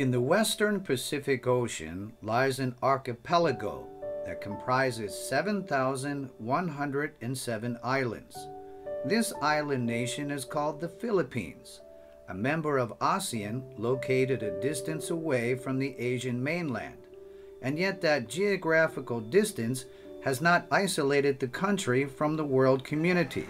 In the western Pacific Ocean lies an archipelago that comprises 7,107 islands. This island nation is called the Philippines, a member of ASEAN located a distance away from the Asian mainland. And yet, that geographical distance has not isolated the country from the world community.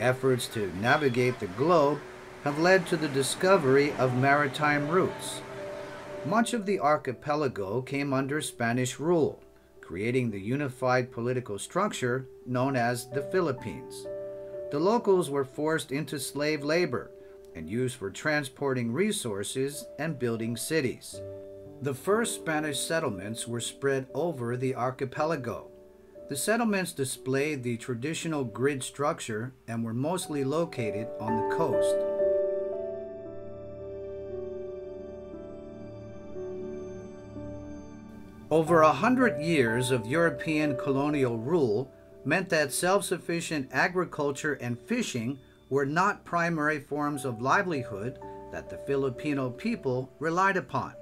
Efforts to navigate the globe have led to the discovery of maritime routes. Much of the archipelago came under Spanish rule, creating the unified political structure known as the Philippines. The locals were forced into slave labor and used for transporting resources and building cities. The first Spanish settlements were spread over the archipelago. The settlements displayed the traditional grid structure and were mostly located on the coast. Over a hundred years of European colonial rule meant that self-sufficient agriculture and fishing were not primary forms of livelihood that the Filipino people relied upon.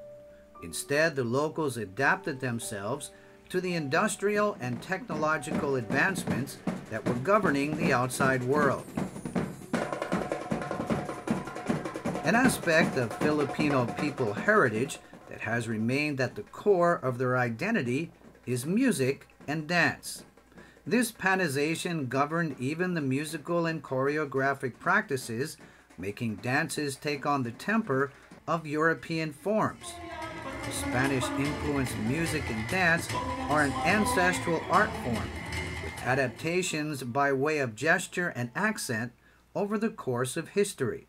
Instead, the locals adapted themselves to the industrial and technological advancements that were governing the outside world. An aspect of Filipino people heritage that has remained at the core of their identity is music and dance. Hispanization governed even the musical and choreographic practices, making dances take on the temper of European forms. Spanish influenced music and dance are an ancestral art form, with adaptations by way of gesture and accent over the course of history.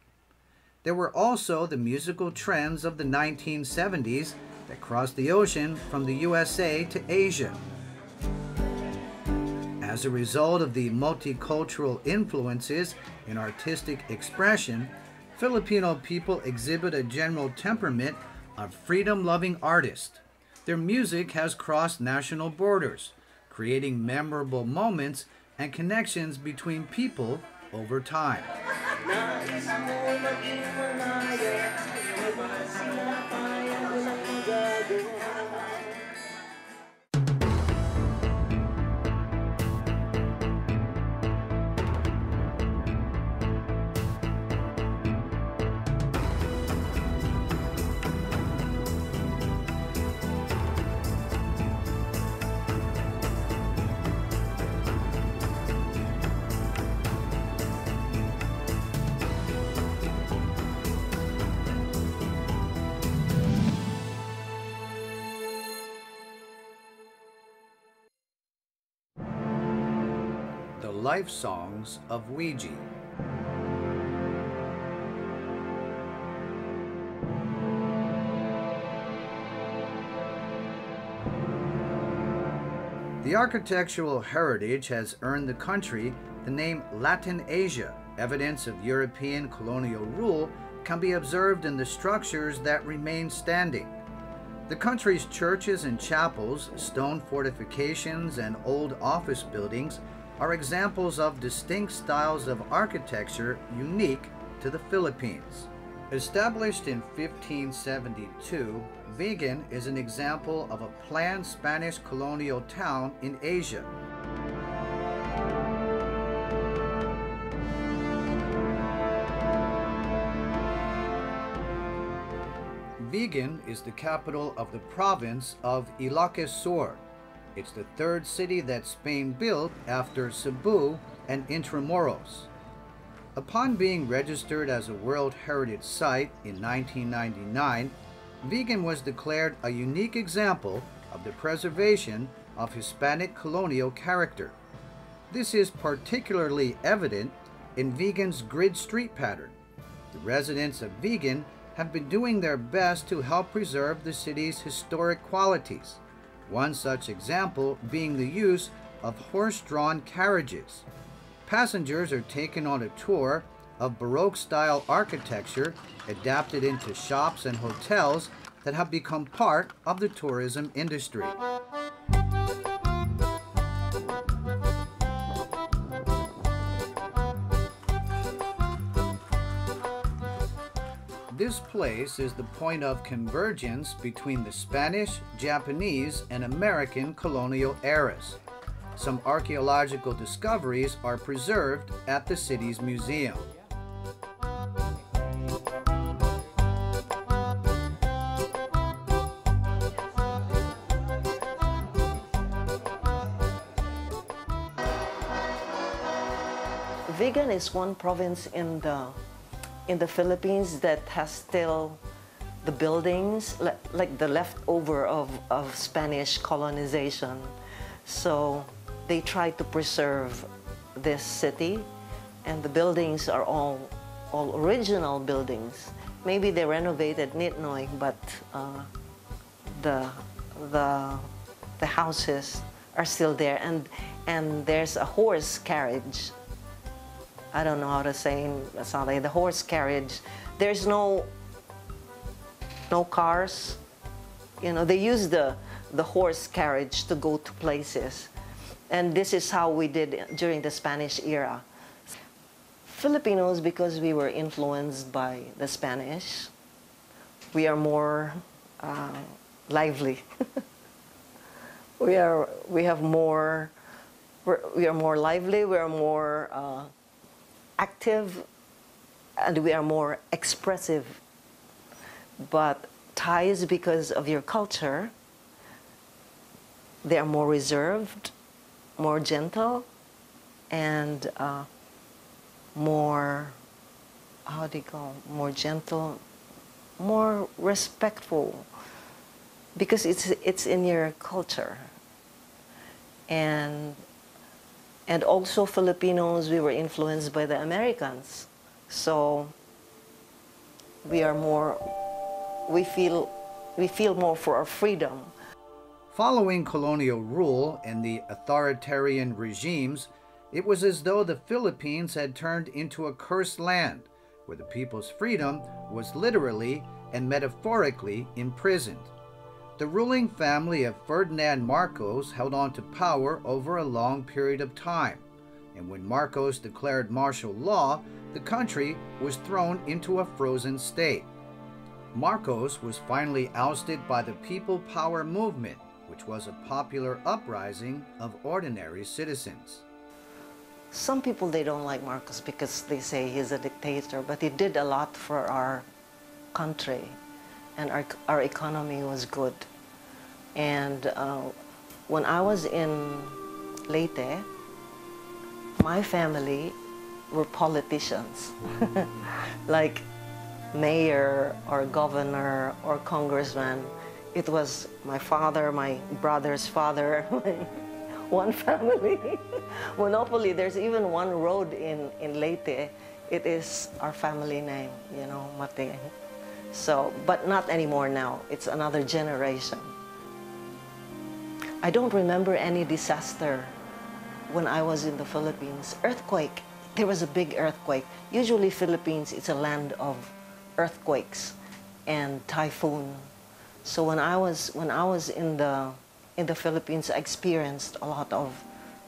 There were also the musical trends of the 1970s that crossed the ocean from the USA to Asia. As a result of the multicultural influences in artistic expression, Filipino people exhibit a general temperament a freedom loving artist. Their music has crossed national borders, creating memorable moments and connections between people over time. Life Songs of Weegee. The architectural heritage has earned the country the name Latin Asia. Evidence of European colonial rule can be observed in the structures that remain standing. The country's churches and chapels, stone fortifications, and old office buildings are examples of distinct styles of architecture unique to the Philippines. Established in 1572, Vigan is an example of a planned Spanish colonial town in Asia. Vigan is the capital of the province of Ilocos Sur. It's the third city that Spain built after Cebu and Intramuros. Upon being registered as a World Heritage Site in 1999, Vigan was declared a unique example of the preservation of Hispanic colonial character. This is particularly evident in Vigan's grid street pattern. The residents of Vigan have been doing their best to help preserve the city's historic qualities. One such example being the use of horse-drawn carriages. Passengers are taken on a tour of Baroque-style architecture adapted into shops and hotels that have become part of the tourism industry. This place is the point of convergence between the Spanish, Japanese, and American colonial eras. Some archaeological discoveries are preserved at the city's museum. Vigan is one province in the in the Philippines that has still the buildings like the leftover of, of Spanish colonization. So they try to preserve this city and the buildings are all all original buildings. Maybe they renovated Nitnoy, but uh, the the the houses are still there and and there's a horse carriage I don't know how to say in Masala, the horse carriage. There's no no cars. You know, they use the the horse carriage to go to places. And this is how we did during the Spanish era. Filipinos, because we were influenced by the Spanish, we are more uh, lively. we are we have more we are more lively. We are more uh, active and we are more expressive. But Thais, because of your culture, they are more reserved, more gentle, and uh, more, how do you call, more gentle, more respectful, because it's, it's in your culture. And and also Filipinos, we were influenced by the Americans. So we are more, we feel, we feel more for our freedom. Following colonial rule and the authoritarian regimes, it was as though the Philippines had turned into a cursed land where the people's freedom was literally and metaphorically imprisoned. The ruling family of Ferdinand Marcos held on to power over a long period of time, and when Marcos declared martial law, the country was thrown into a frozen state. Marcos was finally ousted by the People Power Movement, which was a popular uprising of ordinary citizens. Some people they don't like Marcos because they say he's a dictator, but he did a lot for our country and our, our economy was good. And uh, when I was in Leyte, my family were politicians, like mayor or governor or congressman. It was my father, my brother's father, one family. Monopoly, there's even one road in, in Leyte. It is our family name, you know, Mate. So, but not anymore now. It's another generation. I don't remember any disaster when I was in the Philippines. Earthquake, there was a big earthquake. Usually Philippines, it's a land of earthquakes and typhoon. So when I was, when I was in, the, in the Philippines, I experienced a lot of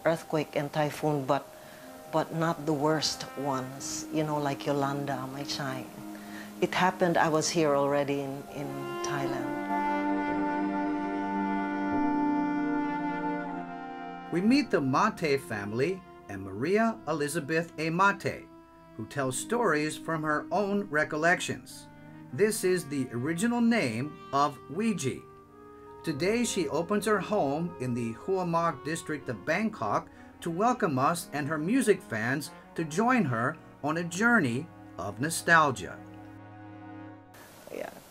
earthquake and typhoon, but, but not the worst ones, you know, like Yolanda, Maychay it happened, I was here already in, in Thailand. We meet the Mate family and Maria Elizabeth A. Mate, who tells stories from her own recollections. This is the original name of Weegee. Today she opens her home in the Huamak district of Bangkok to welcome us and her music fans to join her on a journey of nostalgia.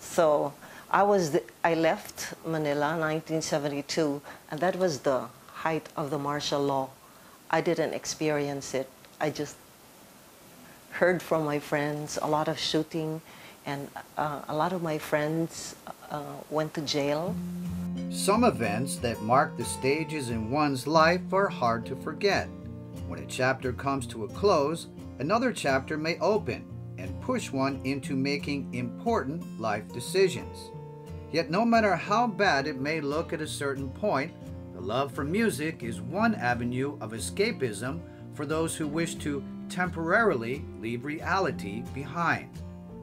So I was the, I left Manila 1972, and that was the height of the martial law. I didn't experience it. I just heard from my friends a lot of shooting, and uh, a lot of my friends uh, went to jail. Some events that mark the stages in one's life are hard to forget. When a chapter comes to a close, another chapter may open and push one into making important life decisions. Yet, no matter how bad it may look at a certain point, the love for music is one avenue of escapism for those who wish to temporarily leave reality behind.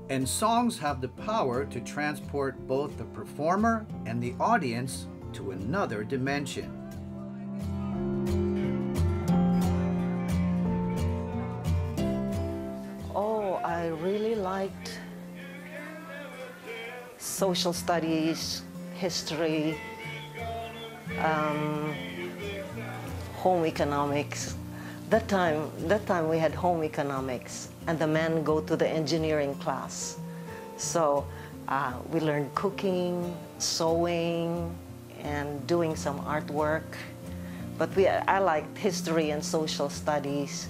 And songs have the power to transport both the performer and the audience to another dimension. I really liked social studies, history, um, home economics. That time, that time we had home economics, and the men go to the engineering class. So uh, we learned cooking, sewing, and doing some artwork. But we, I liked history and social studies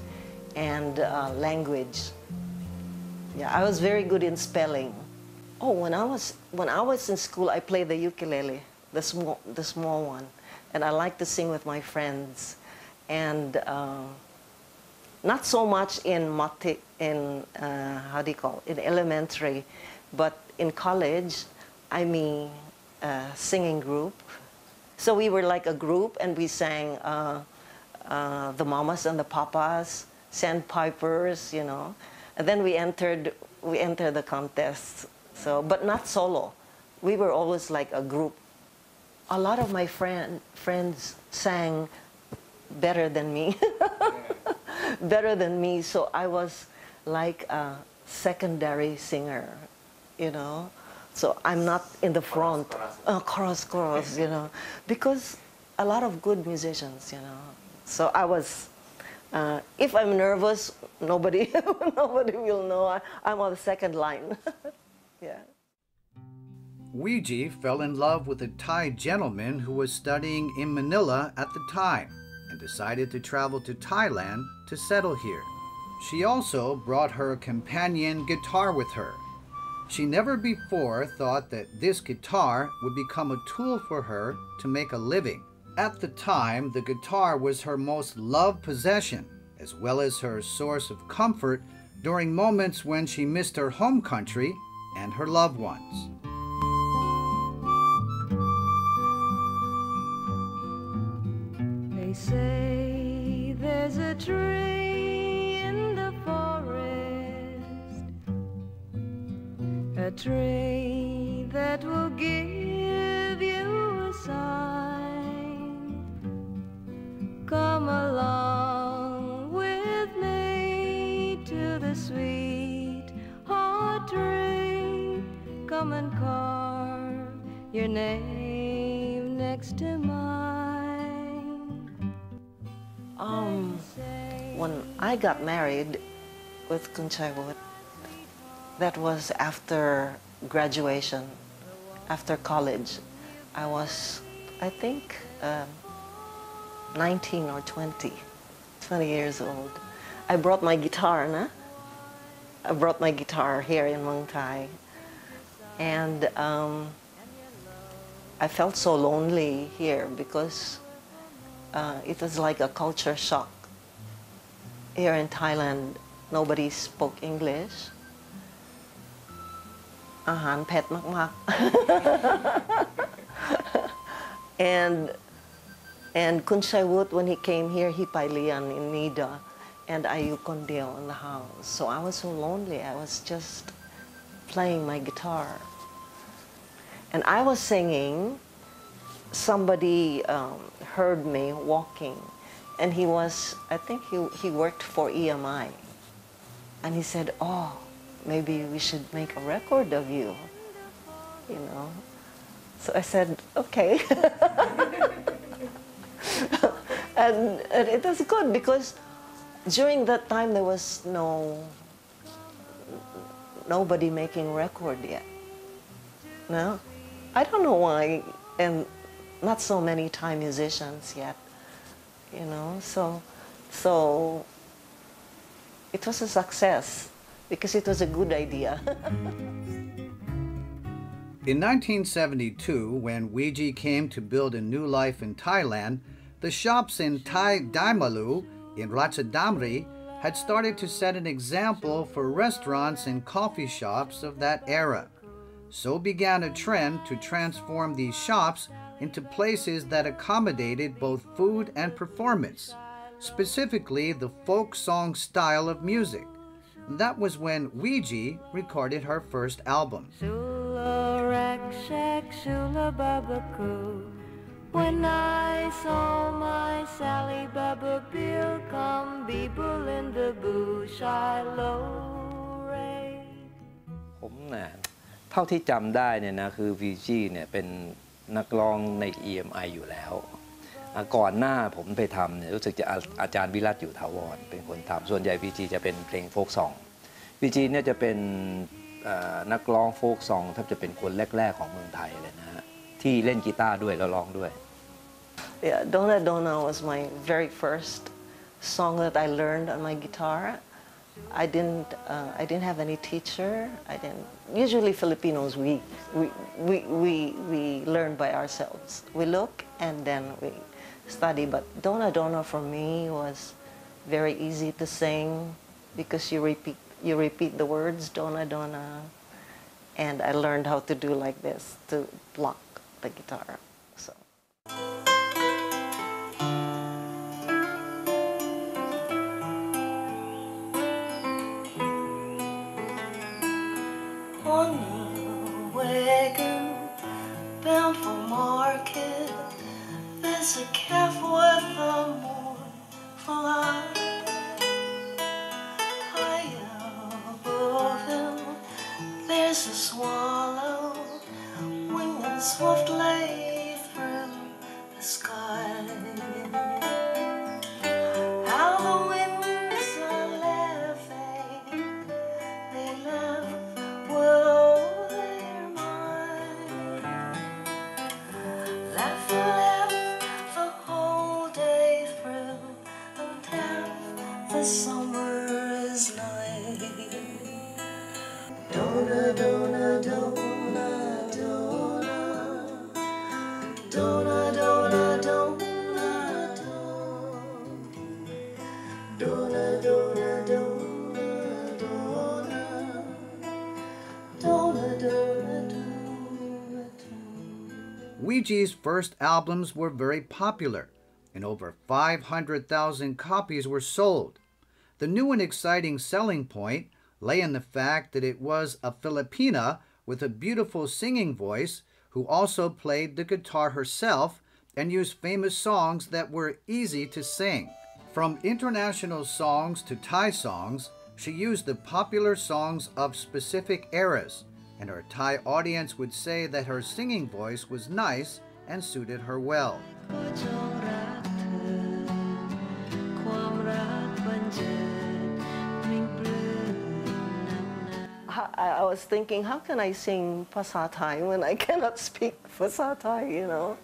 and uh, language. Yeah, I was very good in spelling. Oh, when I was when I was in school, I played the ukulele, the small the small one, and I liked to sing with my friends, and uh, not so much in mati, in uh, how do you call it, in elementary, but in college, I mean, a singing group. So we were like a group, and we sang uh, uh, the mamas and the papas, sandpipers, you know, and then we entered we entered the contest so, but not solo. We were always like a group. A lot of my friend, friends sang better than me. better than me. So I was like a secondary singer, you know. So I'm not in the front. Chorus, chorus, uh, chorus, chorus you know. Because a lot of good musicians, you know. So I was uh, if I'm nervous, nobody, nobody will know. I, am on the second line. Yeah. Weegee fell in love with a Thai gentleman who was studying in Manila at the time and decided to travel to Thailand to settle here. She also brought her companion guitar with her. She never before thought that this guitar would become a tool for her to make a living. At the time, the guitar was her most loved possession, as well as her source of comfort during moments when she missed her home country and her loved ones. They say there's a tree in the forest, a tree that will give name next to mine. Um, when I got married with Kunchaiwut, that was after graduation, after college. I was, I think, uh, 19 or 20, 20 years old. I brought my guitar, nah? I brought my guitar here in Muang Thai and um, I felt so lonely here because uh, it was like a culture shock. Here in Thailand, nobody spoke English. อาหารเผ็ดมากๆ and and Kun Wood, when he came here, he ไปเรียน in Nida and I in the house. So I was so lonely. I was just playing my guitar. and I was singing, somebody um, heard me walking, and he was, I think he, he worked for EMI. And he said, oh, maybe we should make a record of you, you know. So I said, okay. and, and it was good because during that time there was no nobody making record yet. No? I don't know why, and not so many Thai musicians yet, you know, so, so it was a success because it was a good idea. in 1972, when Weegee came to build a new life in Thailand, the shops in Thai Daimaru in Ratchadamri had started to set an example for restaurants and coffee shops of that era. So began a trend to transform these shops into places that accommodated both food and performance, specifically the folk song style of music. That was when Weegee recorded her first album. When I saw my Sally Baba Bill come beeble in the bush, I low ผมเนี่ย เท่าที่จำได้เนี่ยนะคือ VG เนี่ยเป็นนักร้องใน EMI อยู่แล้วก่อนหน้าผมไปทำเนี่ยรู้สึกจะอาอาจารย์วิรัตอยู่ถาวรเป็นคนทำส่วนใหญ่ VG จะเป็นเพลงโฟกซอง VG เนี่ยจะเป็นนักร้องโฟกซองถ้าจะเป็นคนแรก ๆ ของเมืองไทยเลยนะฮะที่เล่นกีตาร์ด้วยแล้วร้องด้วย Yeah, Dona Dona was my very first song that I learned on my guitar. I didn't, uh, I didn't have any teacher. I didn't. Usually Filipinos, we, we, we, we, we learn by ourselves. We look and then we study. But Dona Dona for me was very easy to sing because you repeat, you repeat the words Dona Dona. And I learned how to do like this to block the guitar. Weegee's first albums were very popular, and over 500,000 copies were sold. The new and exciting selling point lay in the fact that it was a Filipina with a beautiful singing voice who also played the guitar herself and used famous songs that were easy to sing. From international songs to Thai songs, she used the popular songs of specific eras, and her Thai audience would say that her singing voice was nice and suited her well. I was thinking, how can I sing Phasa Thai when I cannot speak Phasa Thai, you know?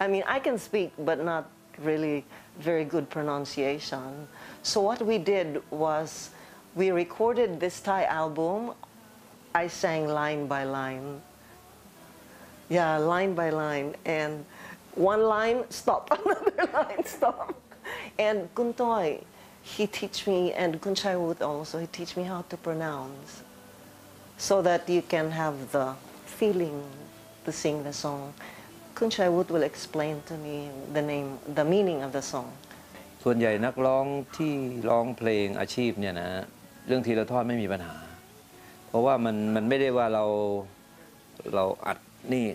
I mean, I can speak, but not really very good pronunciation. So what we did was we recorded this Thai album I sang line by line. Yeah, line by line. And one line, stop. Another line, stop. And Kuntoy, he teach me, and Kunchaiwut also, he teach me how to pronounce so that you can have the feeling to sing the song. Kunchaiwut will explain to me the name, the meaning of the song. ส่วนใหญ่นักร้องที่ร้องเพลงอาชีพเนี่ยนะเรื่องทีละท่อนไม่มีปัญหา เพราะว่ามันมันไม่ได้ว่าเราเราอัดนี่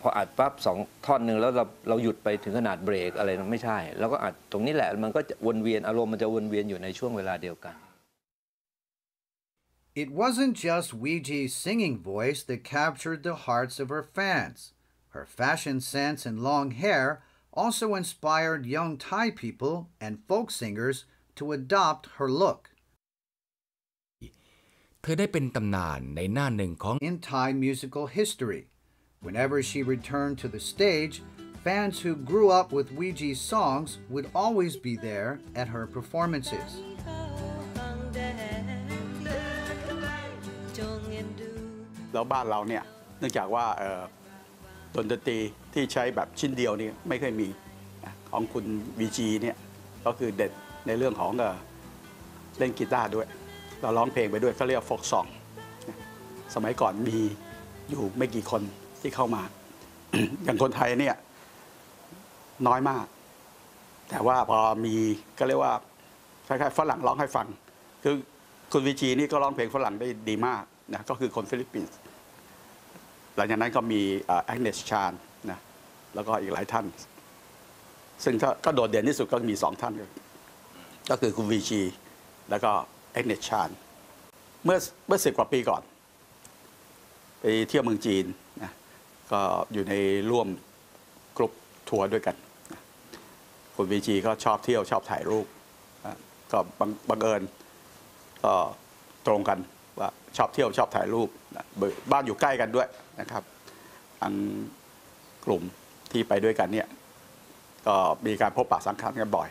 พออัดปั๊บสองท่อนหนึ่งแล้วเราเราหยุดไปถึงขนาดเบรกอะไรไม่ใช่ แล้วก็อัดตรงนี้แหละมันก็จะวนเวียนอารมณ์มันจะวนเวียนอยู่ในช่วงเวลาเดียวกัน It wasn't just Ouija's singing voice that captured the hearts of her fans. Her fashion sense and long hair also inspired young Thai people and folk singers to adopt her look. เธอได้เป็นตำนานในหน้าหนึ่งของ In Thai musical history, whenever she returned to the stage, fans who grew up with Ouija's songs would always be there at her performances. จงเอ็นดูแล้วบ้านเราเนี่ยเนื่องจากว่าเอ่อดนตรีที่ใช้แบบชิ้นเดียวนี่ไม่เคยมีนะของคุณวีจีเนี่ยก็คือเด็ดในเรื่องของเอ่อเล่นกีตาร์ด้วย เราร้องเพลงไปด้วยเขาเรียกโฟกซองสมัยก่อนมีอยู่ไม่กี่คนที่เข้ามา อย่างคนไทยเนี่ยน้อยมาก แต่ว่าพอมีก็เรียกว่าคล้ายๆฝรั่งร้องให้ฟัง คือคุณวีจีนี่ก็ร้องเพลงฝรั่งได้ดีมากนะก็คือคนฟิลิปปินส์หลังจากนั้นก็มีแอกเนสชานนะแล้วก็อีกหลายท่าน ซึ่งก็ก็โดดเด่นที่สุดก็มีสองท่าน ก็คือคุณวีจีแล้วก็ แอกเนชานเมื่อเมื่อสิบกว่าปีก่อน ไปเที่ยวเมืองจีนนะก็อยู่ในร่วมกรุ๊ปทัวร์ด้วยกัน คุณวีจีก็ชอบเที่ยวชอบถ่ายรูปก็บังบังเอิญก็ตรงกันว่าชอบเที่ยวชอบถ่ายรูปบ้านอยู่ใกล้กันด้วยนะครับทางกลุ่มที่ไปด้วยกันเนี่ยก็มีการพบปะสังสรรค์กันบ่อย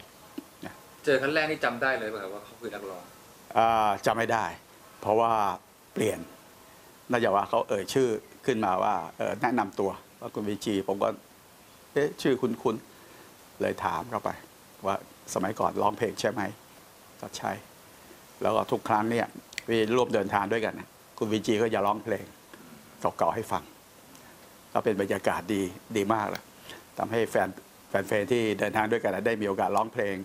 เจอครั้งแรกนี่จำได้เลยป่ะครับว่าเขาคือนักร้อง จำไม่ได้ เพราะว่าเปลี่ยนน่าจะว่าเขาเอ่ยชื่อขึ้นมาว่าแนะนำตัวว่าคุณวีจีผมก็เอ๊ะชื่อคุณคุณเลยถามเข้าไป ว่าสมัยก่อนร้องเพลงใช่ไหมก็ใช่ แล้วก็ทุกครั้งเนี่ยวีร่วมเดินทางด้วยกันนะคุณวีจีก็จะร้องเพลงเก่าๆให้ฟังก็เป็นบรรยากาศดีดีมากเลยทำให้แฟนแฟนๆที่เดินทางด้วยกันได้มีโอกาสร้องเพลง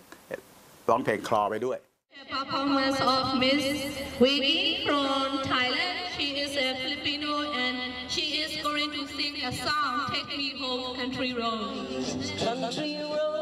ร้องเพลงคลอไปด้วย performance of Miss Wiggy from Thailand. She is a Filipino and she is going to sing a song, Take Me Home Country Road. Country roads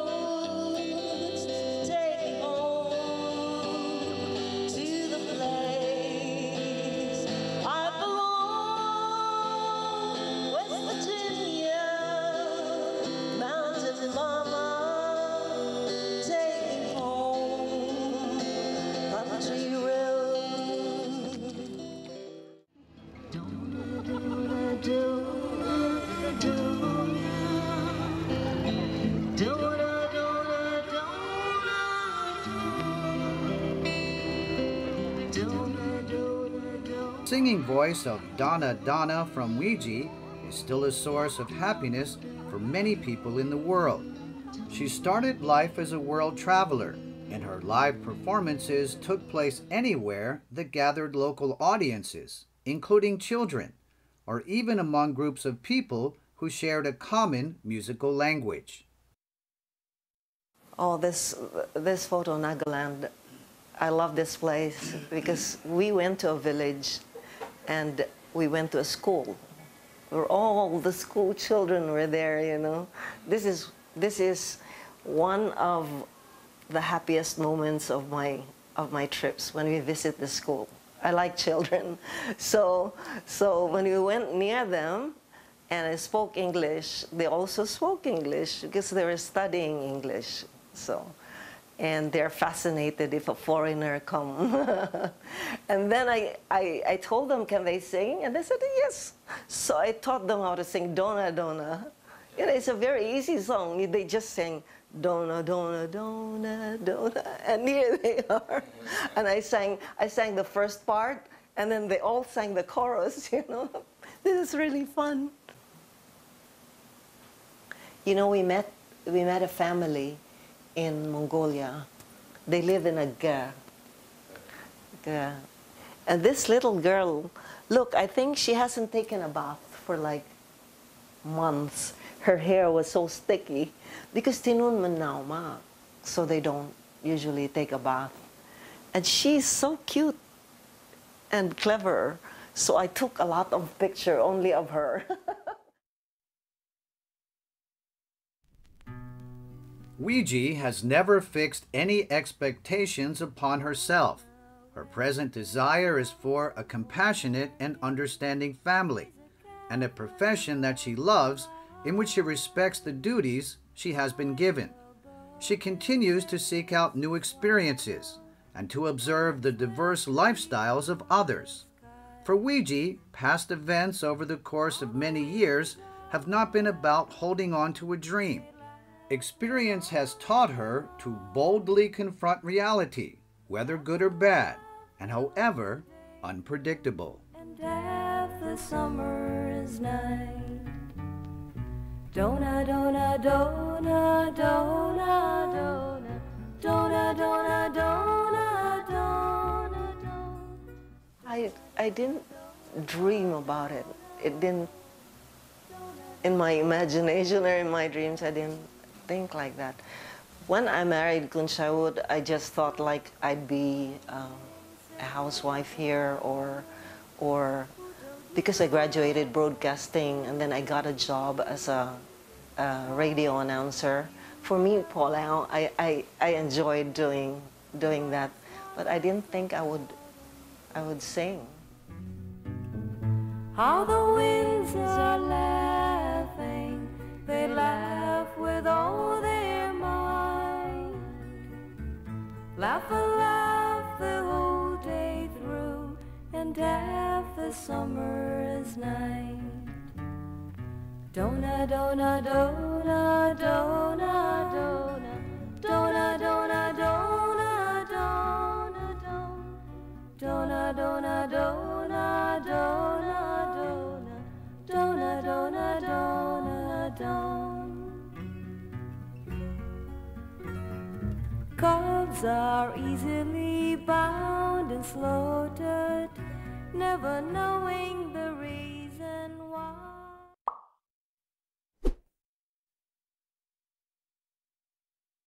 Singing voice of Donna Donna from Weegee is still a source of happiness for many people in the world. She started life as a world traveler, and her live performances took place anywhere that gathered local audiences, including children, or even among groups of people who shared a common musical language. Oh, this this photo, Nagaland. I love this place because we went to a village, and we went to a school, where all the school children were there. You know, this is this is one of the happiest moments of my of my trips when we visit the school. I like children, so so when we went near them, and I spoke English, they also spoke English because they were studying English. So, and they're fascinated if a foreigner come. and then I, I, I told them, can they sing? And they said, yes. So I taught them how to sing Dona Dona. You know, it's a very easy song. They just sing Dona Dona Dona Dona, and here they are. And I sang, I sang the first part, and then they all sang the chorus. You know, this is really fun. You know, we met we met a family in Mongolia. They live in a ger. ger. And this little girl, look, I think she hasn't taken a bath for like months. Her hair was so sticky because tinun manaw ma, so they don't usually take a bath. And she's so cute and clever. So I took a lot of picture only of her. Weegee has never fixed any expectations upon herself. Her present desire is for a compassionate and understanding family, and a profession that she loves in which she respects the duties she has been given. She continues to seek out new experiences and to observe the diverse lifestyles of others. For Weegee, past events over the course of many years have not been about holding on to a dream. Experience has taught her to boldly confront reality, whether good or bad, and however unpredictable. And half the summer's night. Dona, dona, dona, dona, dona, dona, dona, dona, dona, dona. I, I didn't dream about it. it didn't. In my imagination or in my dreams, I didn't think like that. When I married Kunchawood, I just thought like I'd be um, a housewife here or, or because I graduated broadcasting and then I got a job as a, a radio announcer. For me, Paul, I, I, I enjoyed doing, doing that, but I didn't think I would, I would sing. How the winds are Laugh a laugh the whole day through, and half the summer's night. Dona, dona, dona, dona, dona, dona, dona, dona, dona, dona. Dona, dona, dona, dona, dona, dona, dona, dona, dona. Are easily bound and slaughtered, never knowing the reason.